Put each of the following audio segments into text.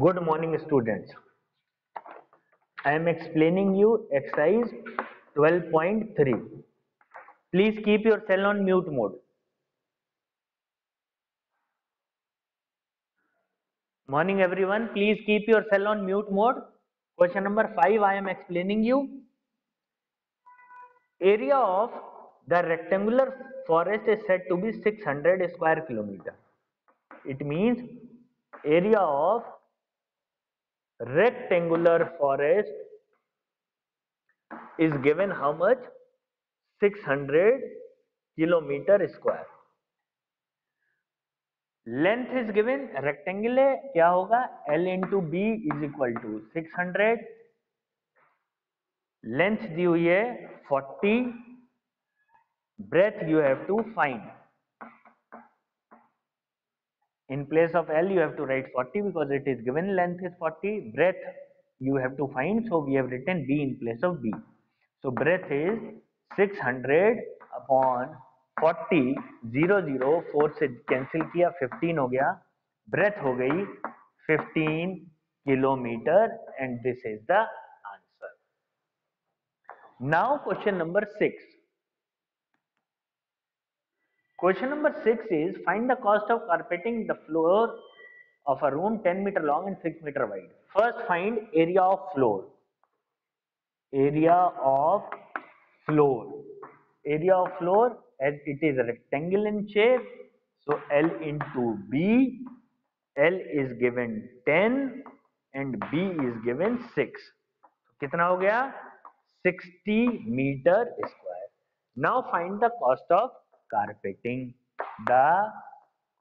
Good morning students. I am explaining you exercise 12.3. Please keep your cell on mute mode. Morning everyone. Please keep your cell on mute mode. Question number 5 I am explaining you. Area of the rectangular forest is said to be 600 square kilometer. It means area of rectangular forest is given how much 600 kilometer square length is given rectangle है क्या होगा L into B is equal to six hundred length दी हुई है 40 breadth you have to find in place of L you have to write 40 because it is given length is 40 breadth you have to find so we have written B in place of B so breadth is 600 upon 40 0 0 4 से cancel किया 15 हो गया breath हो गई 15 kilometre and this is the answer now question number six Question number 6 is find the cost of carpeting the floor of a room 10 meter long and 6 meter wide. First find area of floor. Area of floor. Area of floor as it is a rectangle in shape. So L into B. L is given 10 and B is given 6. So, कितना हो गया 60 meter square. Now find the cost of carpeting. The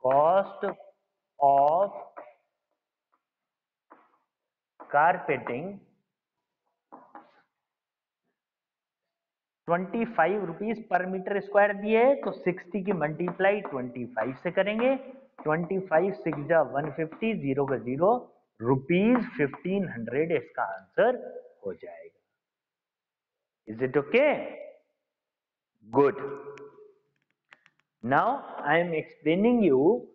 cost of carpeting 25 rupees per metre square दिए तो 60 की multiply 25 से करेंगे। 25 six जा 150 zero का ज़ीरो रुपीज़ 1500 इसका आंसर हो जाएगा। Is it okay good now i am explaining you.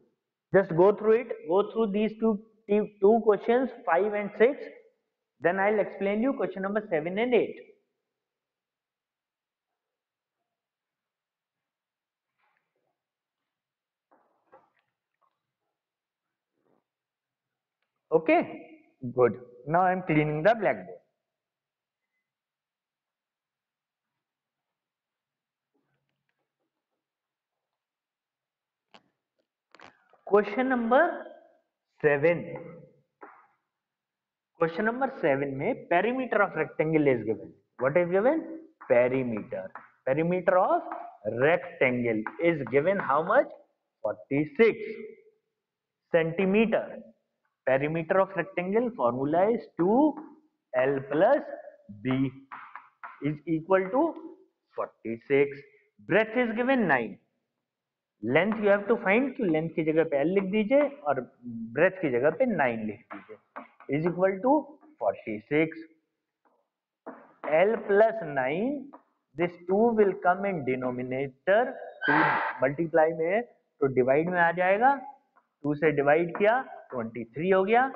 Just go through it. Go through these two two questions 5 and 6 then i'll explain you question number 7 and 8 okay good. Now i am cleaning the blackboard question number seven. Question number seven में perimeter of rectangle is given what is given perimeter perimeter of rectangle is given how much 46 centimetre perimeter of rectangle formula is 2l plus b is equal to 46 breadth is given 9 length you have to find कि length की जगह पे L लिख दीजिए और breath की जगह पे नाइन लिख दीजिए। Is equal to forty six L plus nine this two will come in denominator to multiply में तो डिवाइड में आ जाएगा। टू से डिवाइड किया ट्वेंटी थ्री हो गया।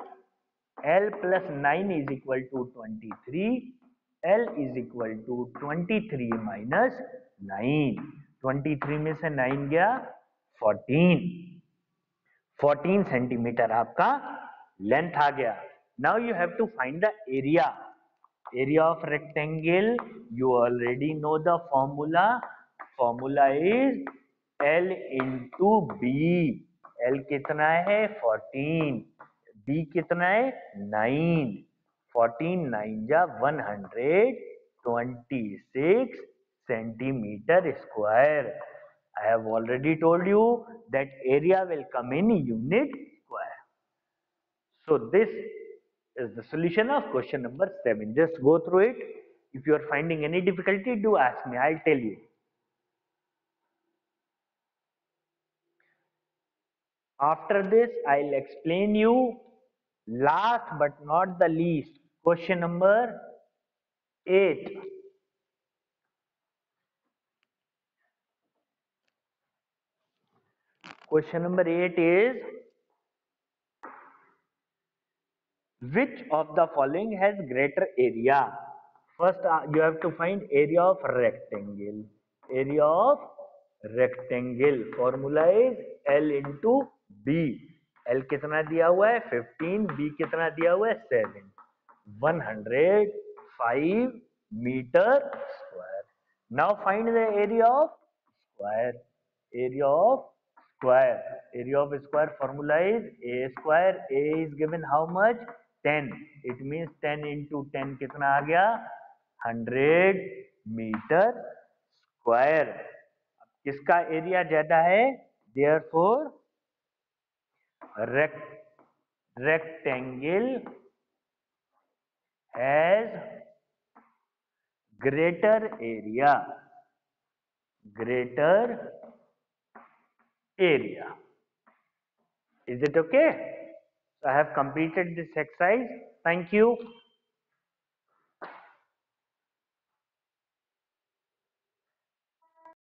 L plus nine is equal to twenty three L is equal to twenty three minus nine twenty three में से नाइन गया। फोर्टीन। फोर्टीन सेंटीमीटर आपका लेंथ आ गया। Now you have to find the area area of rectangle you already know the formula formula is L into B L कितना है? Fourteen. B कितना है? नाइन। फोर्टीन, नाइन जा one hundred twenty six centimetre square. I have already told you that area will come in unit square. So this is the solution of question number 7. Just go through it. If you are finding any difficulty, do ask me. I'll tell you. After this, I'll explain you last but not the least question number 8. Question number 8 is which of the following has greater area first uh, you have to find area of rectangle area of rectangle formula is l into b l कितना दिया हुआ है 15 b कितना दिया हुआ है 7 105 meter square now find the area of square area of square area of square formula is a square a is given how much 10 it means 10 into 10 कितना आ गया 100 मीटर स्क्वायर किसका एरिया ज़्यादा है therefore rect rectangle has greater area greater area. Is it okay? I have completed this exercise. Thank you